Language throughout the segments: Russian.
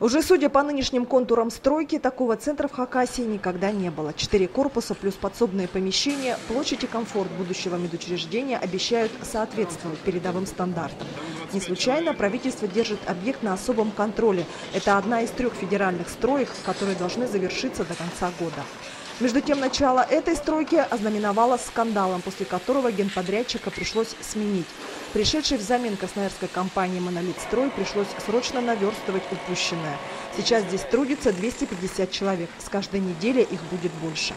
Уже судя по нынешним контурам стройки, такого центра в Хакасии никогда не было. Четыре корпуса плюс подсобные помещения, площадь и комфорт будущего медучреждения обещают соответствовать передовым стандартам. Не случайно правительство держит объект на особом контроле. Это одна из трех федеральных строек, которые должны завершиться до конца года. Между тем, начало этой стройки ознаменовало скандалом, после которого генподрядчика пришлось сменить. Пришедшей взамен красноярской компании «Монолитстрой» пришлось срочно наверстывать упущенное. Сейчас здесь трудится 250 человек. С каждой недели их будет больше.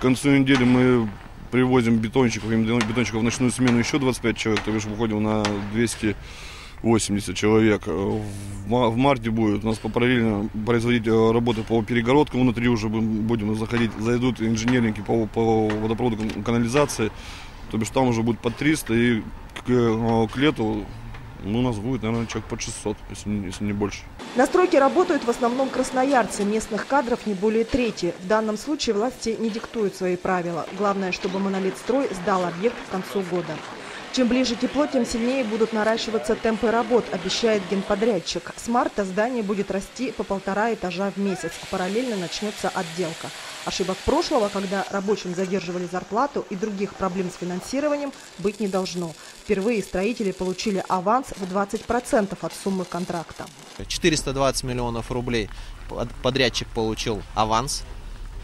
К концу недели мы привозим бетонщиков, бетонщиков в ночную смену еще 25 человек, то бишь выходим на 200 80 человек. В марте будет у нас параллельно производить э, работы по перегородкам внутри уже будем заходить, зайдут инженерники по, по водопроводу канализации, то бишь там уже будет по 300 и к, э, к лету ну, у нас будет, наверное, человек по 600, если, если не больше. На стройке работают в основном красноярцы. Местных кадров не более трети. В данном случае власти не диктуют свои правила. Главное, чтобы монолитстрой сдал объект к концу года. Чем ближе тепло, тем сильнее будут наращиваться темпы работ, обещает генподрядчик. С марта здание будет расти по полтора этажа в месяц. Параллельно начнется отделка. Ошибок прошлого, когда рабочим задерживали зарплату и других проблем с финансированием, быть не должно. Впервые строители получили аванс в 20% от суммы контракта. 420 миллионов рублей подрядчик получил аванс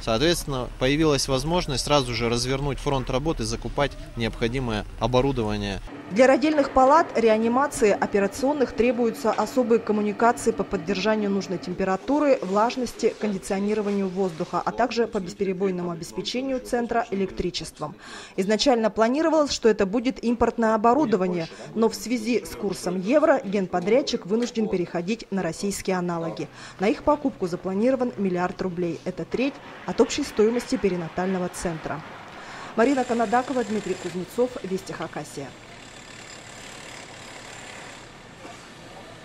Соответственно, появилась возможность сразу же развернуть фронт работы, закупать необходимое оборудование. Для родильных палат, реанимации, операционных требуются особые коммуникации по поддержанию нужной температуры, влажности, кондиционированию воздуха, а также по бесперебойному обеспечению центра электричеством. Изначально планировалось, что это будет импортное оборудование, но в связи с курсом евро генподрядчик вынужден переходить на российские аналоги. На их покупку запланирован миллиард рублей. Это треть от общей стоимости перинатального центра. Марина Канадакова, Дмитрий Кузнецов, Вести Хакасия.